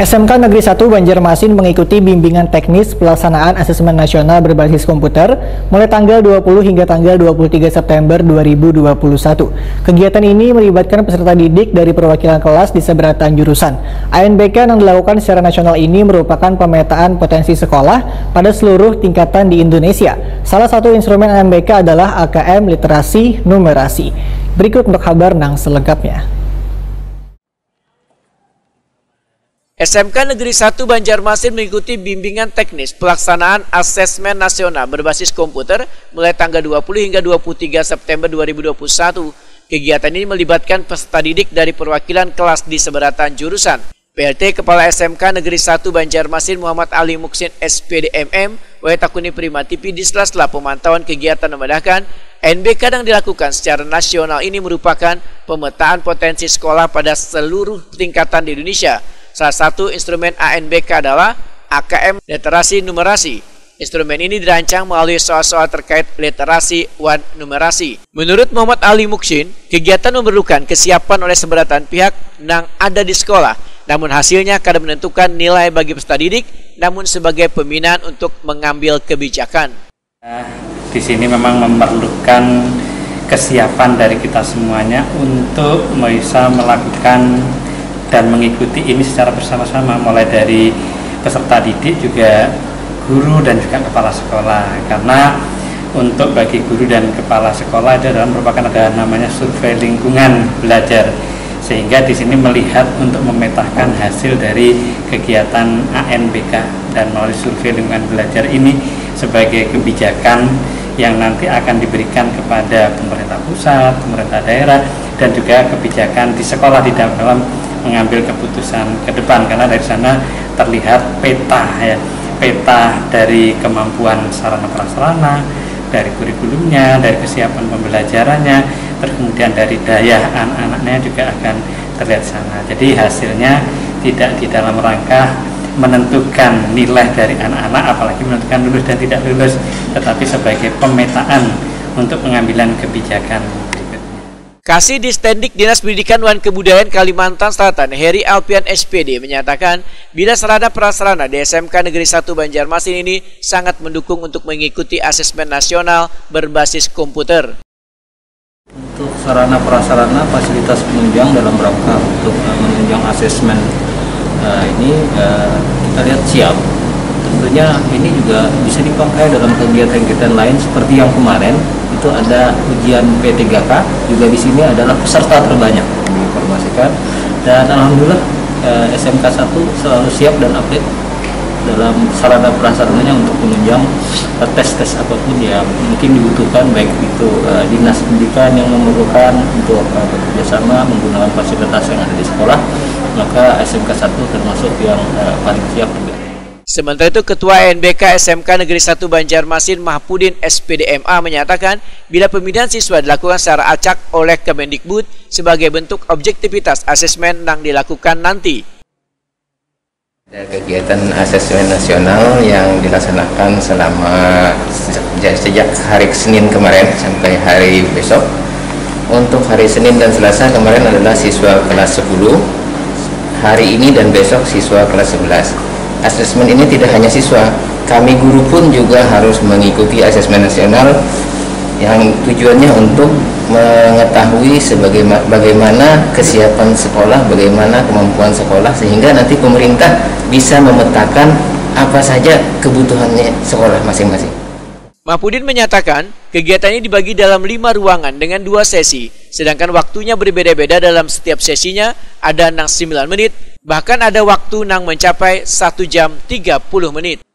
SMK Negeri 1 Banjarmasin mengikuti bimbingan teknis pelaksanaan asesmen nasional berbasis komputer mulai tanggal 20 hingga tanggal 23 September 2021. Kegiatan ini melibatkan peserta didik dari perwakilan kelas di seberatan jurusan. ANBK yang dilakukan secara nasional ini merupakan pemetaan potensi sekolah pada seluruh tingkatan di Indonesia. Salah satu instrumen ANBK adalah AKM Literasi Numerasi. Berikut untuk kabar nang selengkapnya. SMK Negeri 1 Banjarmasin mengikuti bimbingan teknis pelaksanaan asesmen nasional berbasis komputer mulai tanggal 20 hingga 23 September 2021. Kegiatan ini melibatkan peserta didik dari perwakilan kelas di seberatan jurusan. PLT Kepala SMK Negeri 1 Banjarmasin Muhammad Ali Muksin SPDMM Wetakuni Prima TV di sela-sela pemantauan kegiatan memudahkan NBK yang dilakukan secara nasional ini merupakan pemetaan potensi sekolah pada seluruh tingkatan di Indonesia Salah satu instrumen ANBK adalah AKM Literasi Numerasi. Instrumen ini dirancang melalui soal-soal terkait literasi wan numerasi. Menurut Muhammad Ali Muksin, kegiatan memerlukan kesiapan oleh seberatan pihak yang ada di sekolah. Namun hasilnya kadang menentukan nilai bagi peserta didik, namun sebagai pembinaan untuk mengambil kebijakan. Di sini memang memerlukan kesiapan dari kita semuanya untuk bisa melakukan dan mengikuti ini secara bersama-sama mulai dari peserta didik juga guru dan juga kepala sekolah. Karena untuk bagi guru dan kepala sekolah itu adalah merupakan ada namanya survei lingkungan belajar. Sehingga di sini melihat untuk memetakan hasil dari kegiatan ANBK dan melalui survei lingkungan belajar ini sebagai kebijakan yang nanti akan diberikan kepada pemerintah pusat, pemerintah daerah dan juga kebijakan di sekolah di dalam mengambil keputusan ke depan. Karena dari sana terlihat peta ya. Peta dari kemampuan sarana prasarana dari kurikulumnya dari kesiapan pembelajarannya terus kemudian dari daya anak-anaknya juga akan terlihat sana. Jadi hasilnya tidak di dalam rangka menentukan nilai dari anak-anak apalagi menentukan lulus dan tidak lulus tetapi sebagai pemetaan untuk pengambilan kebijakan Kasih di Stendik Dinas Pendidikan dan Kebudayaan Kalimantan Selatan, Heri Alpian SPD menyatakan bila sarana prasarana di SMK Negeri 1 Banjarmasin ini sangat mendukung untuk mengikuti asesmen nasional berbasis komputer. Untuk sarana prasarana fasilitas penunjang dalam rangka untuk uh, menunjang asesmen uh, ini uh, kita lihat siap. Tentunya ini juga bisa dipakai dalam kegiatan-kegiatan lain seperti yang kemarin itu ada ujian P3K juga di sini adalah peserta terbanyak diinformasikan dan alhamdulillah eh, SMK 1 selalu siap dan update dalam sarana prasarananya untuk menunjang tes-tes apa pun yang mungkin dibutuhkan baik itu eh, dinas pendidikan yang memerlukan untuk eh, bekerjasama menggunakan fasilitas yang ada di sekolah maka SMK 1 termasuk yang eh, paling siap. Sementara itu Ketua NBK SMK Negeri 1 Banjarmasin Mahpudin SPDMA menyatakan bila pembinaan siswa dilakukan secara acak oleh Kemendikbud sebagai bentuk objektivitas asesmen yang dilakukan nanti. Ada kegiatan asesmen nasional yang dilaksanakan selama sejak hari Senin kemarin sampai hari besok. Untuk hari Senin dan Selasa kemarin adalah siswa kelas 10, hari ini dan besok siswa kelas 11 asesmen ini tidak hanya siswa, kami guru pun juga harus mengikuti asesmen nasional yang tujuannya untuk mengetahui sebagai bagaimana kesiapan sekolah, bagaimana kemampuan sekolah sehingga nanti pemerintah bisa memetakan apa saja kebutuhannya sekolah masing-masing. Mahpudin menyatakan kegiatan ini dibagi dalam lima ruangan dengan dua sesi, sedangkan waktunya berbeda-beda dalam setiap sesinya ada 9 menit, Bahkan ada waktu nang mencapai 1 jam 30 menit.